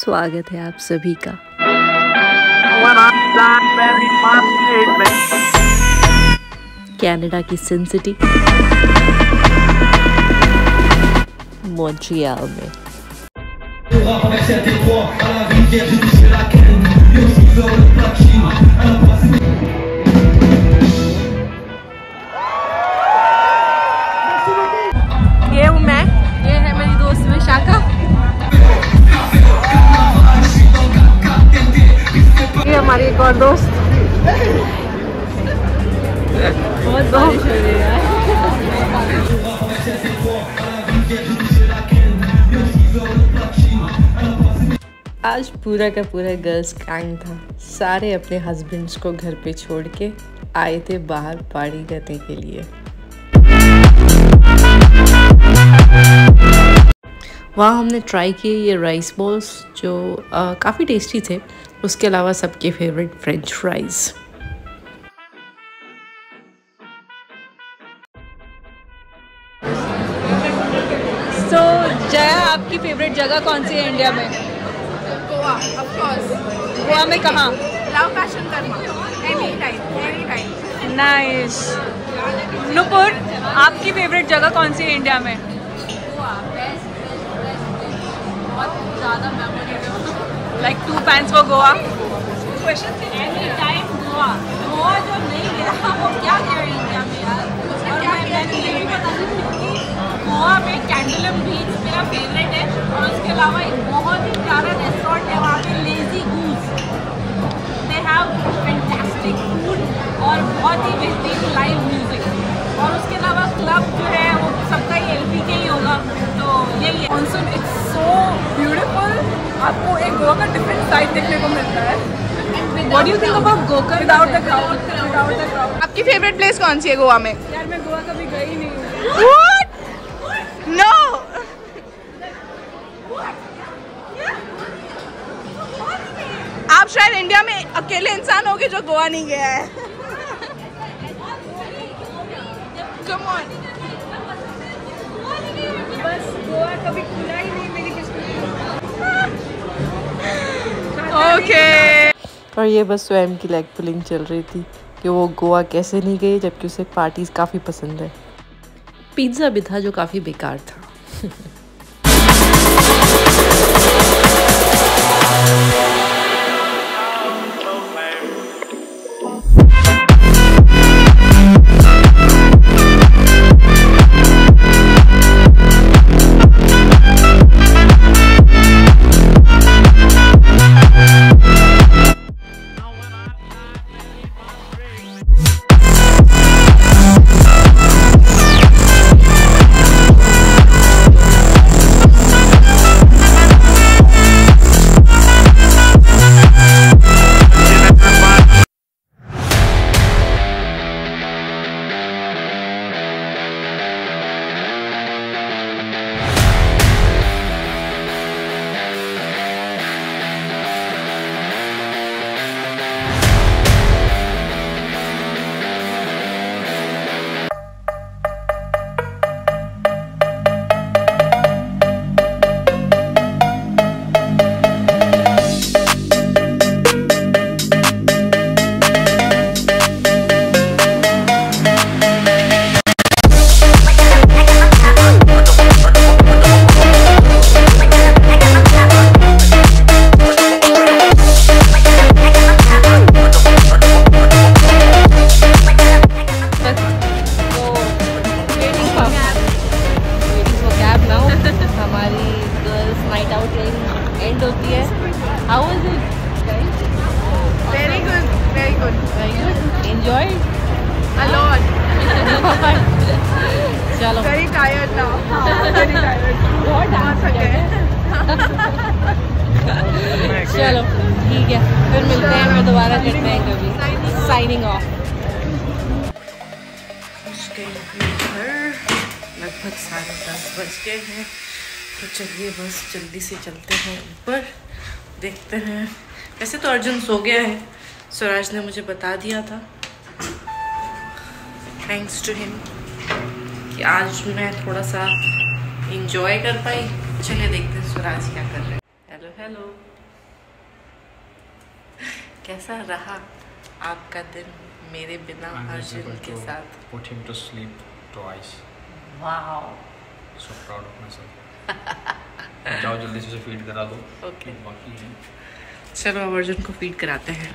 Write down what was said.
स्वागत है आप सभी का। कनाडा की सिन सिटी मॉन्ट्रियल में। हमारी एक और दोस्त। आज पूरा का पूरा गर्ल्स गैंग था। सारे अपने हस्बैंड्स को घर पे छोड़ के आए थे बाहर पार्टी करने के लिए। वहाँ हमने ट्राई किए ये राइस बॉल्स जो काफ़ी टेस्टी थे। उसके अलावा सबके favourite French fries so Jaya आपकी फेवरेट जगह कौन सी है इंडिया में? Goa of course. गोवा में कहाँ? Passion karma anytime anytime. Nice Nupur आपकी फेवरेट जगह कौन सी है इंडिया में? गोवा best best best बहुत ज़्यादा मेमोरेबल लाइक टू पैंस Goa. Goa any time Goa. Goa जो नहीं गया वो क्या गया इंडिया में यार और मैं मैंने ये भी बता दूँ कि गोवा में कैंडलम बीच मेरा फेवरेट है और उसके अलावा आपको एक गोवा का डिफरेंट साइड देखने को मिलता है What do you think about Gokarna? Without the crowd. Without the crowd. आपकी फेवरेट प्लेस कौन सी है गोवा में यार मैं गोवा कभी गई नहीं हूँ नो आप शायद इंडिया में अकेले इंसान होगे जो गोवा नहीं गया है. बस गोवा कभी खुला ही नहीं Okay. और ये बस स्वयं की लेग पुलिंग चल रही थी कि वो गोवा कैसे नहीं गई जबकि उसे पार्टीज़ काफ़ी पसंद है पिज़्ज़ा भी था जो काफ़ी बेकार था एंजॉय A lot. चलो Very tired now. Very tired. बहुत डांस थक गए चलो ठीक है. फिर मिलते हैं फिर दोबारा करते हैं कभी. साइनिंग ऑफ़ लगभग साढ़े दस बज गए हैं. तो चलिए बस जल्दी से चलते हैं ऊपर. देखते हैं. वैसे तो अर्जुन सो गया है. स्वराज ने मुझे बता दिया था. थैंक्स टू हिम कि आज मैं थोड़ा सा इंजॉय कर पाई। चलिए देखते हैं स्वराज क्या कर रहे हैं। हेलो हेलो कैसा रहा आपका दिन मेरे बिना अर्जुन के साथ? put him to sleep twice. Wow So proud of myself. जाओ जल्दी से उसे फ़ीड करा दो। Okay Okay. बाकी है। चलो अब अर्जुन को फ़ीड कराते हैं।